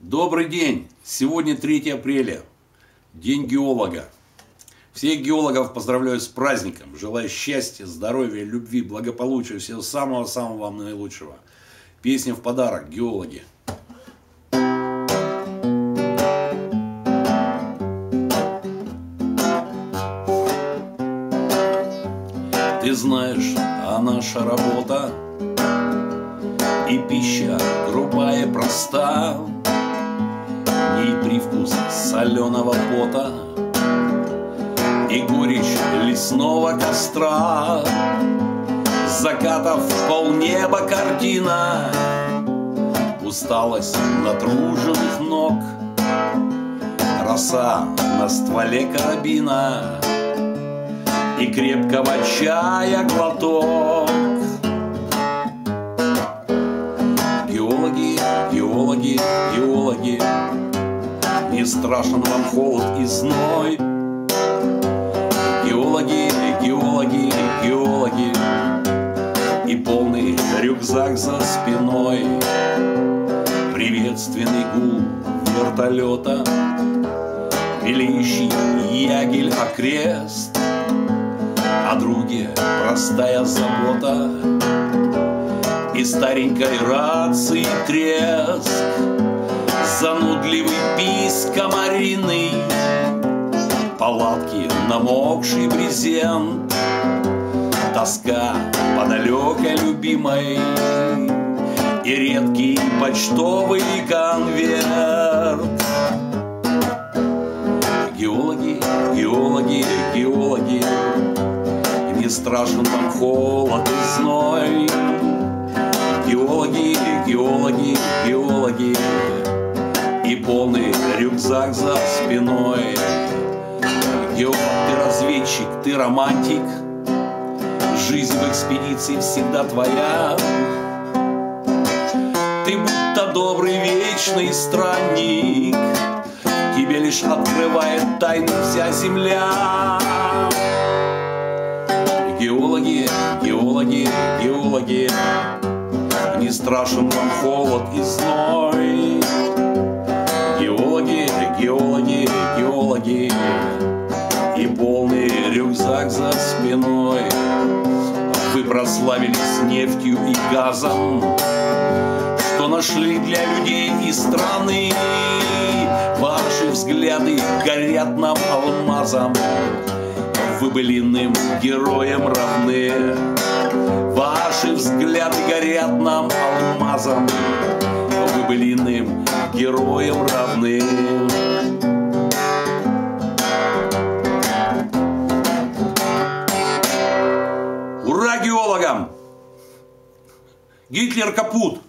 Добрый день! Сегодня 3 апреля, День геолога. Всех геологов поздравляю с праздником. Желаю счастья, здоровья, любви, благополучия, всего самого-самого вам наилучшего. Песня в подарок, геологи. Ты знаешь, а наша работа и пища грубая проста, и привкус соленого пота И горечь лесного костра Закатов полнеба картина Усталость натруженных ног Роса на стволе карабина И крепкого чая глоток. Геологи, геологи, геологи не страшен вам холод и зной. Геологи, геологи, геологи И полный рюкзак за спиной. Приветственный гул вертолета Белеющий ягель окрест. О друге простая забота И старенькой рации треск занудливый писк комариный, Палатки, намокший брезент, Тоска по далекой любимой И редкий почтовый конверт. Геологи, геологи, геологи, Не страшен вам холод и зной, Геологи, геологи, геологи, полный рюкзак за спиной. Геолог, ты разведчик, ты романтик, Жизнь в экспедиции всегда твоя. Ты будто добрый вечный странник, Тебе лишь открывает тайны вся земля. Геологи, геологи, геологи, Не страшен вам холод и зной геологи, геологи И полный рюкзак за спиной. Вы прославились нефтью и газом Что нашли для людей и страны. Ваши взгляды горят нам алмазом. Вы были иным героям равны. Ваши взгляды горят нам алмазом. Вы были иным героям равны Ура геологам! Гитлер капут!